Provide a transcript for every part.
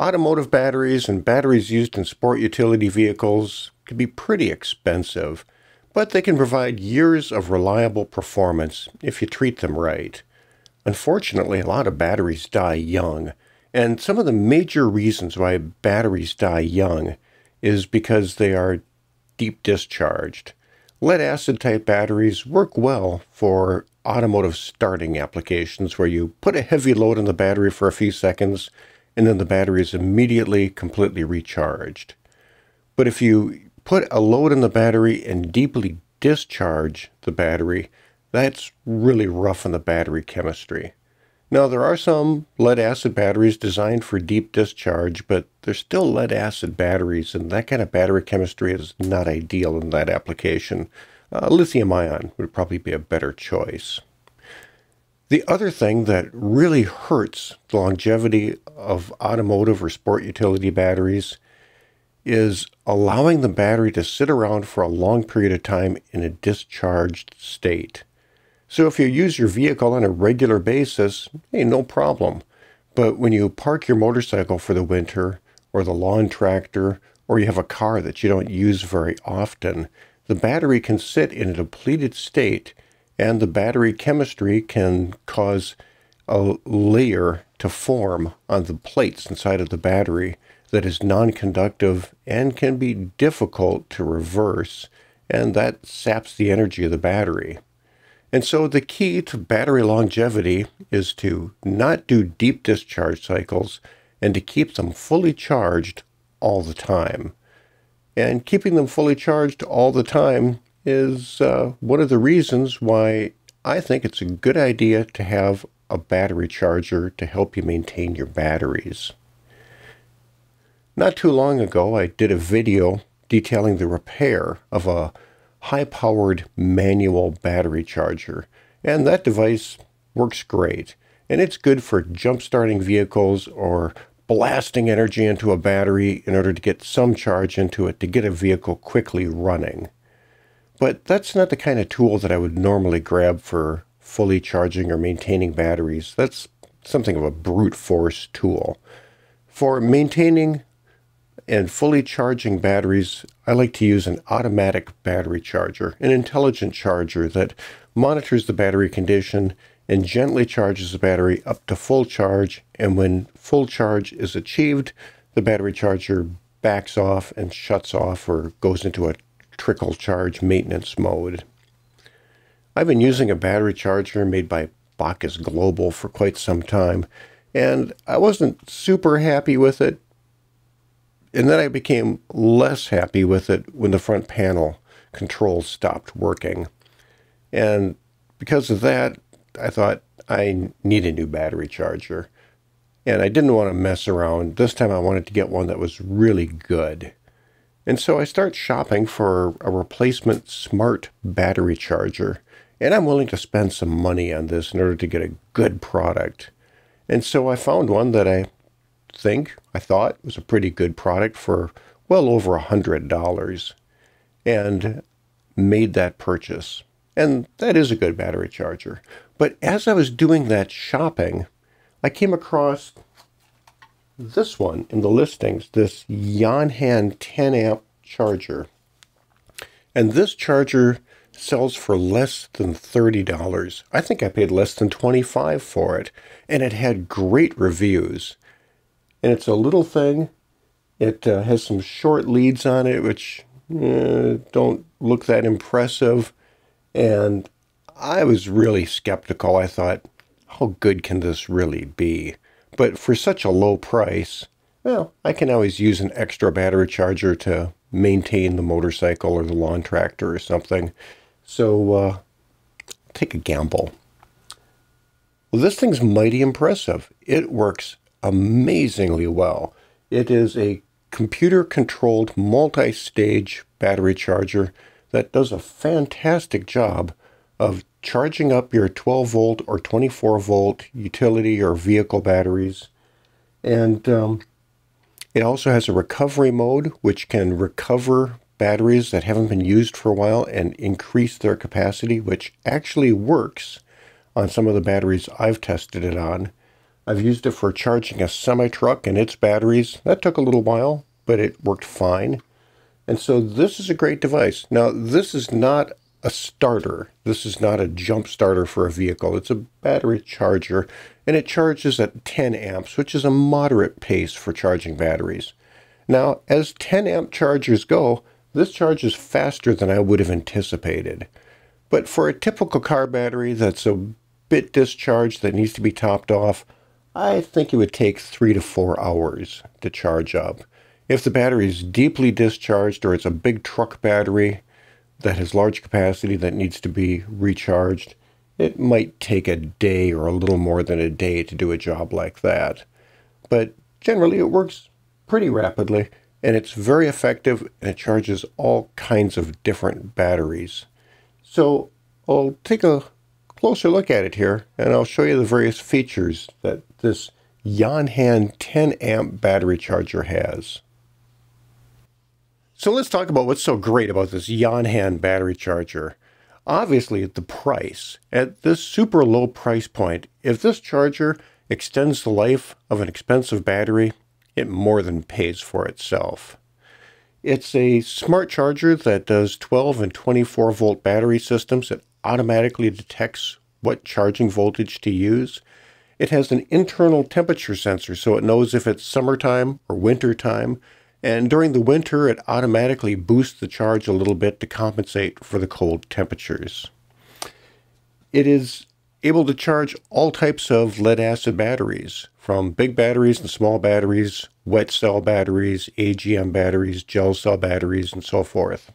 Automotive batteries and batteries used in sport utility vehicles can be pretty expensive, but they can provide years of reliable performance if you treat them right. Unfortunately, a lot of batteries die young, and some of the major reasons why batteries die young is because they are deep discharged. Lead acid type batteries work well for automotive starting applications where you put a heavy load on the battery for a few seconds and then the battery is immediately completely recharged. But if you put a load in the battery and deeply discharge the battery, that's really rough on the battery chemistry. Now, there are some lead acid batteries designed for deep discharge, but they're still lead acid batteries, and that kind of battery chemistry is not ideal in that application. Uh, lithium ion would probably be a better choice. The other thing that really hurts the longevity of automotive or sport utility batteries is allowing the battery to sit around for a long period of time in a discharged state. So if you use your vehicle on a regular basis, hey, no problem. But when you park your motorcycle for the winter, or the lawn tractor, or you have a car that you don't use very often, the battery can sit in a depleted state and the battery chemistry can cause a layer to form on the plates inside of the battery that is non-conductive and can be difficult to reverse and that saps the energy of the battery. And so the key to battery longevity is to not do deep discharge cycles and to keep them fully charged all the time. And keeping them fully charged all the time is uh, one of the reasons why I think it's a good idea to have a battery charger to help you maintain your batteries. Not too long ago, I did a video detailing the repair of a high-powered manual battery charger, and that device works great. And it's good for jump-starting vehicles or blasting energy into a battery in order to get some charge into it to get a vehicle quickly running. But that's not the kind of tool that I would normally grab for fully charging or maintaining batteries. That's something of a brute force tool. For maintaining and fully charging batteries, I like to use an automatic battery charger, an intelligent charger that monitors the battery condition and gently charges the battery up to full charge. And when full charge is achieved, the battery charger backs off and shuts off or goes into a trickle charge maintenance mode. I've been using a battery charger made by Baccus Global for quite some time, and I wasn't super happy with it. And then I became less happy with it when the front panel controls stopped working. And because of that, I thought I need a new battery charger. And I didn't want to mess around. This time I wanted to get one that was really good. And so I start shopping for a replacement smart battery charger. And I'm willing to spend some money on this in order to get a good product. And so I found one that I think, I thought was a pretty good product for well over a $100 and made that purchase. And that is a good battery charger. But as I was doing that shopping, I came across this one in the listings, this Yonhan 10 amp charger. And this charger sells for less than $30. I think I paid less than 25 for it. And it had great reviews. And it's a little thing. It uh, has some short leads on it, which uh, don't look that impressive. And I was really skeptical. I thought, how good can this really be? But for such a low price, well, I can always use an extra battery charger to maintain the motorcycle or the lawn tractor or something. So uh, take a gamble. Well, this thing's mighty impressive. It works amazingly well. It is a computer controlled multi stage battery charger that does a fantastic job of charging up your 12 volt or 24 volt utility or vehicle batteries. And um, it also has a recovery mode, which can recover batteries that haven't been used for a while and increase their capacity, which actually works on some of the batteries I've tested it on. I've used it for charging a semi truck and its batteries. That took a little while, but it worked fine. And so this is a great device. Now, this is not a starter. This is not a jump starter for a vehicle. It's a battery charger, and it charges at 10 amps, which is a moderate pace for charging batteries. Now, as 10 amp chargers go, this charges faster than I would have anticipated. But for a typical car battery that's a bit discharged that needs to be topped off, I think it would take three to four hours to charge up. If the battery is deeply discharged or it's a big truck battery that has large capacity that needs to be recharged, it might take a day or a little more than a day to do a job like that. But generally, it works pretty rapidly and it's very effective and it charges all kinds of different batteries. So I'll take a closer look at it here, and I'll show you the various features that this Yonhan 10 amp battery charger has. So let's talk about what's so great about this Yonhan battery charger. Obviously, at the price. At this super low price point, if this charger extends the life of an expensive battery, it more than pays for itself. It's a smart charger that does 12 and 24 volt battery systems. It automatically detects what charging voltage to use. It has an internal temperature sensor, so it knows if it's summertime or winter time. And during the winter, it automatically boosts the charge a little bit to compensate for the cold temperatures. It is able to charge all types of lead acid batteries, from big batteries and small batteries, wet cell batteries, AGM batteries, gel cell batteries, and so forth.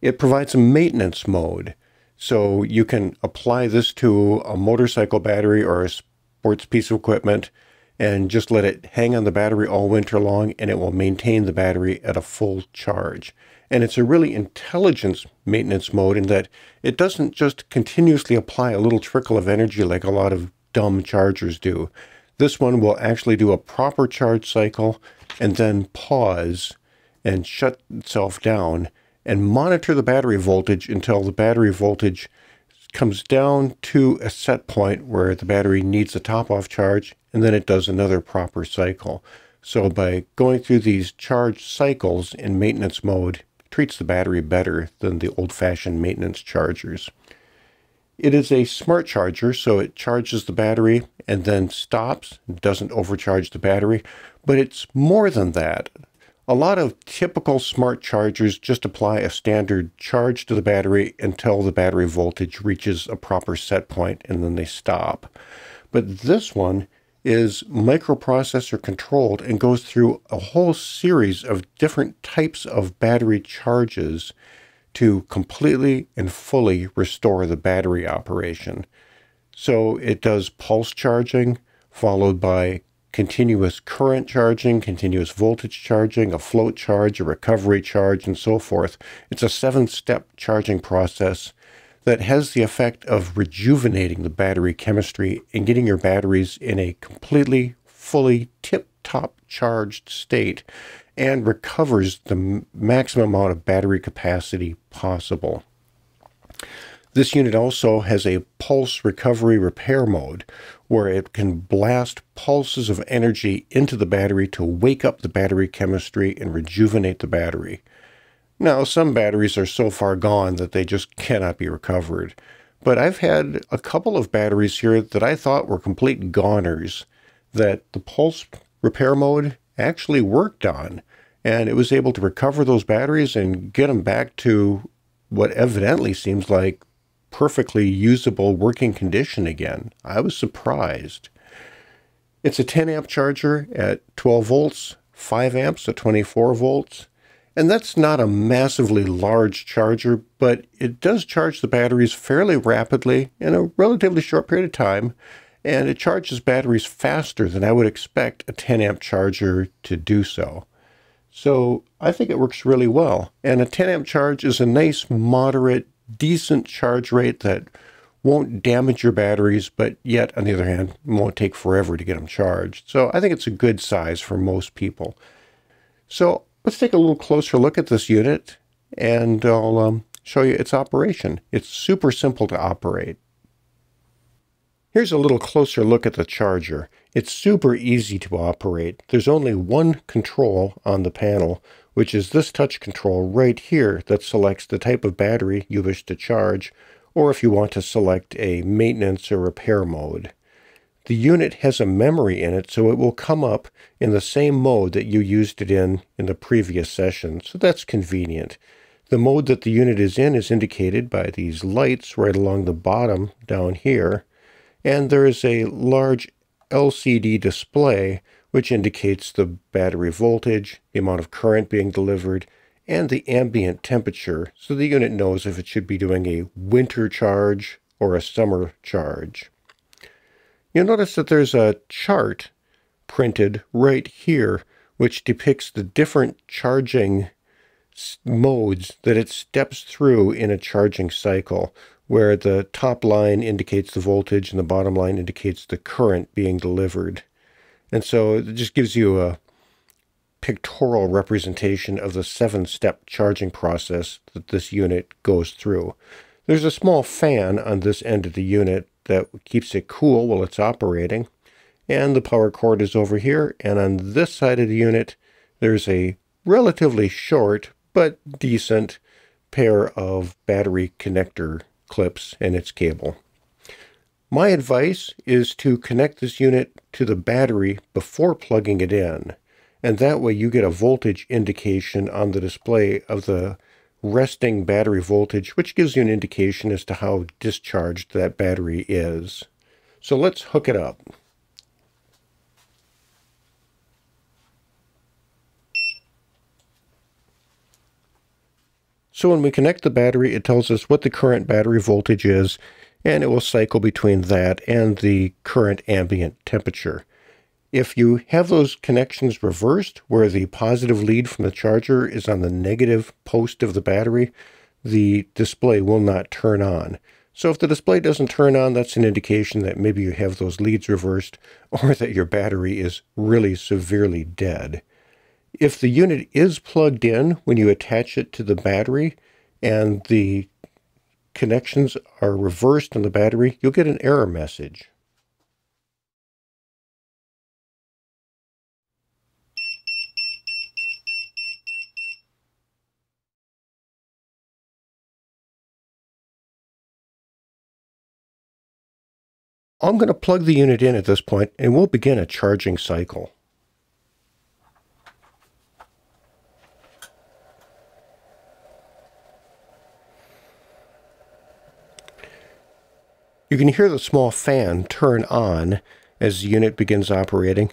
It provides a maintenance mode, so you can apply this to a motorcycle battery or a sports piece of equipment and just let it hang on the battery all winter long and it will maintain the battery at a full charge. And it's a really intelligent maintenance mode in that it doesn't just continuously apply a little trickle of energy like a lot of dumb chargers do. This one will actually do a proper charge cycle and then pause and shut itself down and monitor the battery voltage until the battery voltage comes down to a set point where the battery needs a top off charge and then it does another proper cycle. So by going through these charge cycles in maintenance mode, it treats the battery better than the old-fashioned maintenance chargers. It is a smart charger, so it charges the battery and then stops, doesn't overcharge the battery, but it's more than that. A lot of typical smart chargers just apply a standard charge to the battery until the battery voltage reaches a proper set point and then they stop. But this one is microprocessor controlled and goes through a whole series of different types of battery charges to completely and fully restore the battery operation. So it does pulse charging, followed by continuous current charging, continuous voltage charging, a float charge, a recovery charge, and so forth. It's a seven step charging process that has the effect of rejuvenating the battery chemistry and getting your batteries in a completely, fully tip top charged state and recovers the maximum amount of battery capacity possible. This unit also has a pulse recovery repair mode where it can blast pulses of energy into the battery to wake up the battery chemistry and rejuvenate the battery. Now, some batteries are so far gone that they just cannot be recovered. But I've had a couple of batteries here that I thought were complete goners that the pulse repair mode actually worked on. And it was able to recover those batteries and get them back to what evidently seems like perfectly usable working condition again. I was surprised. It's a 10 amp charger at 12 volts, 5 amps at 24 volts. And that's not a massively large charger, but it does charge the batteries fairly rapidly in a relatively short period of time, and it charges batteries faster than I would expect a 10 amp charger to do so. So I think it works really well. And a 10 amp charge is a nice, moderate, decent charge rate that won't damage your batteries, but yet, on the other hand, won't take forever to get them charged. So I think it's a good size for most people. So Let's take a little closer look at this unit and I'll um, show you its operation. It's super simple to operate. Here's a little closer look at the charger. It's super easy to operate. There's only one control on the panel, which is this touch control right here that selects the type of battery you wish to charge, or if you want to select a maintenance or repair mode. The unit has a memory in it, so it will come up in the same mode that you used it in in the previous session, so that's convenient. The mode that the unit is in is indicated by these lights right along the bottom down here, and there is a large LCD display which indicates the battery voltage, the amount of current being delivered, and the ambient temperature, so the unit knows if it should be doing a winter charge or a summer charge. You'll notice that there's a chart printed right here which depicts the different charging modes that it steps through in a charging cycle, where the top line indicates the voltage and the bottom line indicates the current being delivered. And so it just gives you a pictorial representation of the seven-step charging process that this unit goes through. There's a small fan on this end of the unit that keeps it cool while it's operating. And the power cord is over here. And on this side of the unit, there's a relatively short but decent pair of battery connector clips and its cable. My advice is to connect this unit to the battery before plugging it in, and that way you get a voltage indication on the display of the resting battery voltage, which gives you an indication as to how discharged that battery is. So let's hook it up. So when we connect the battery, it tells us what the current battery voltage is, and it will cycle between that and the current ambient temperature. If you have those connections reversed, where the positive lead from the charger is on the negative post of the battery, the display will not turn on. So if the display doesn't turn on, that's an indication that maybe you have those leads reversed or that your battery is really severely dead. If the unit is plugged in when you attach it to the battery and the connections are reversed on the battery, you'll get an error message. I'm going to plug the unit in at this point and we'll begin a charging cycle. You can hear the small fan turn on as the unit begins operating,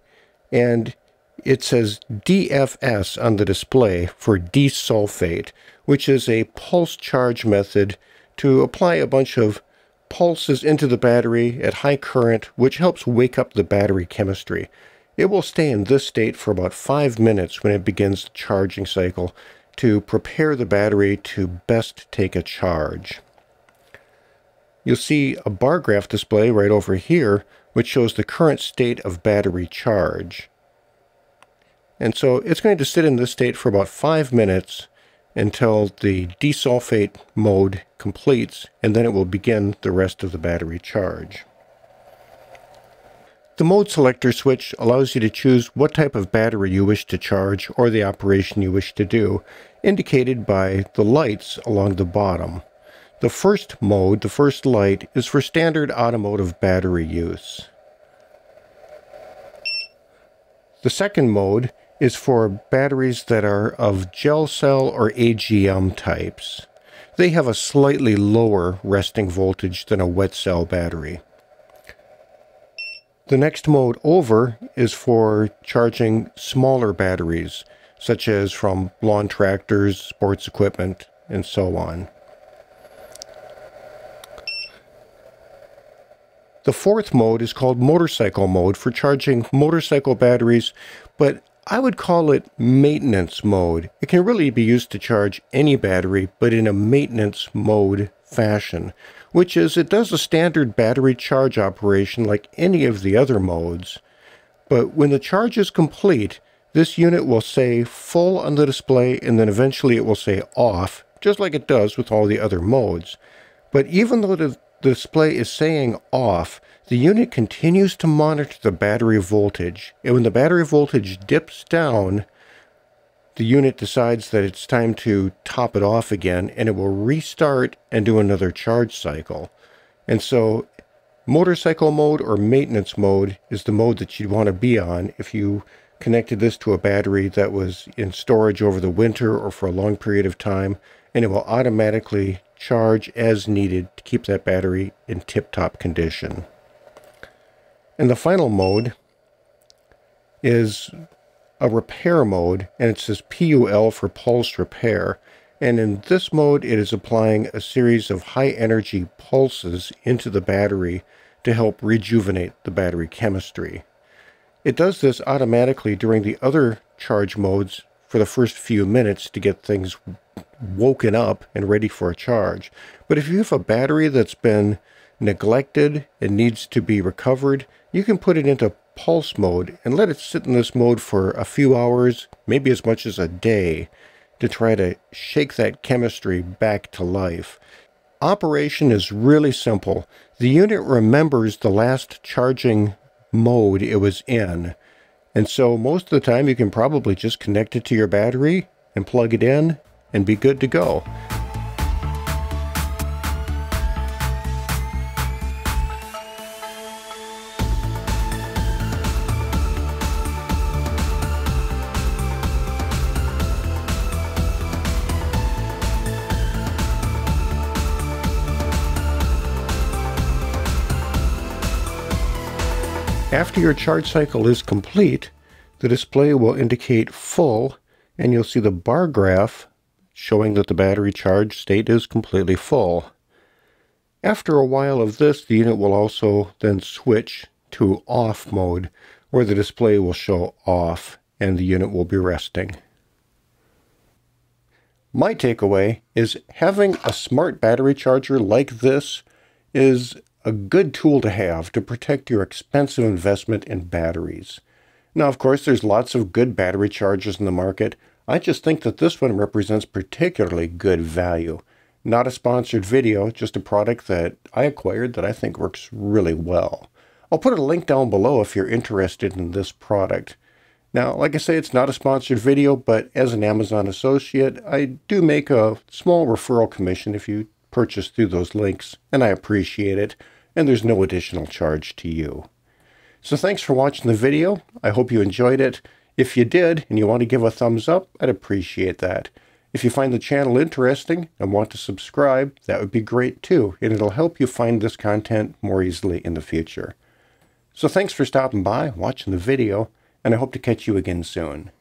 and it says DFS on the display for desulfate, which is a pulse charge method to apply a bunch of pulses into the battery at high current, which helps wake up the battery chemistry. It will stay in this state for about five minutes when it begins the charging cycle to prepare the battery to best take a charge. You'll see a bar graph display right over here, which shows the current state of battery charge. And so it's going to sit in this state for about five minutes until the desulfate mode completes, and then it will begin the rest of the battery charge. The mode selector switch allows you to choose what type of battery you wish to charge or the operation you wish to do, indicated by the lights along the bottom. The first mode, the first light, is for standard automotive battery use. The second mode is for batteries that are of gel cell or AGM types. They have a slightly lower resting voltage than a wet cell battery. The next mode over is for charging smaller batteries, such as from lawn tractors, sports equipment, and so on. The fourth mode is called motorcycle mode for charging motorcycle batteries, but I would call it maintenance mode. It can really be used to charge any battery, but in a maintenance mode fashion, which is it does a standard battery charge operation like any of the other modes. But when the charge is complete, this unit will say full on the display and then eventually it will say off, just like it does with all the other modes. But even though the, the display is saying off, the unit continues to monitor the battery voltage. And when the battery voltage dips down, the unit decides that it's time to top it off again and it will restart and do another charge cycle. And so motorcycle mode or maintenance mode is the mode that you'd want to be on if you connected this to a battery that was in storage over the winter or for a long period of time and it will automatically charge as needed to keep that battery in tip-top condition. And the final mode is a repair mode, and it says PUL for pulse repair. And in this mode, it is applying a series of high energy pulses into the battery to help rejuvenate the battery chemistry. It does this automatically during the other charge modes for the first few minutes to get things woken up and ready for a charge. But if you have a battery that's been neglected and needs to be recovered, you can put it into pulse mode and let it sit in this mode for a few hours, maybe as much as a day, to try to shake that chemistry back to life. Operation is really simple. The unit remembers the last charging mode it was in. And so most of the time you can probably just connect it to your battery and plug it in and be good to go. After your charge cycle is complete, the display will indicate full and you'll see the bar graph showing that the battery charge state is completely full. After a while of this, the unit will also then switch to off mode, where the display will show off and the unit will be resting. My takeaway is having a smart battery charger like this is a good tool to have to protect your expensive investment in batteries. Now, of course, there's lots of good battery chargers in the market, I just think that this one represents particularly good value. Not a sponsored video, just a product that I acquired that I think works really well. I'll put a link down below if you're interested in this product. Now, like I say, it's not a sponsored video, but as an Amazon associate, I do make a small referral commission if you purchase through those links, and I appreciate it, and there's no additional charge to you. So thanks for watching the video. I hope you enjoyed it. If you did and you want to give a thumbs up, I'd appreciate that. If you find the channel interesting and want to subscribe, that would be great too, and it'll help you find this content more easily in the future. So thanks for stopping by, watching the video, and I hope to catch you again soon.